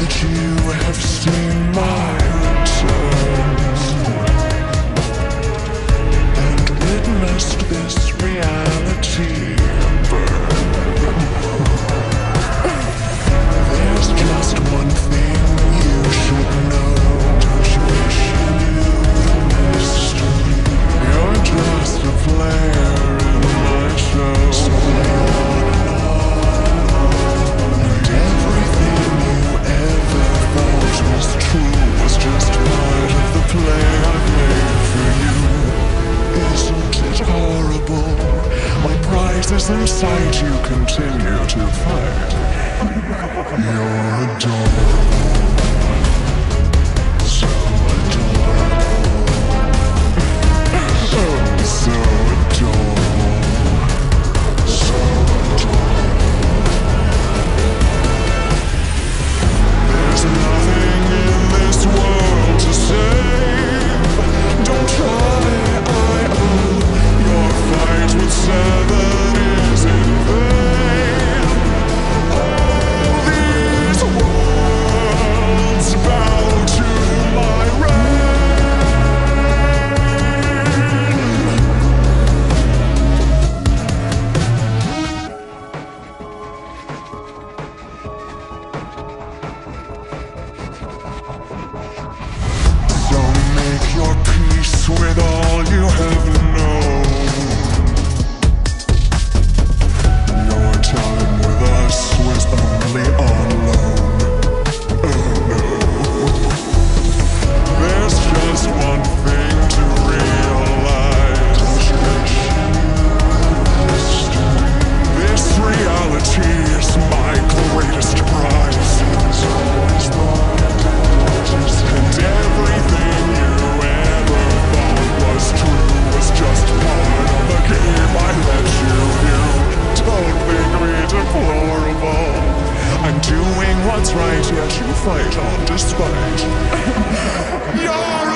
that you have seen my As they sight you continue to fight, what's right here to fight on despite. you